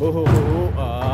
哦哦啊！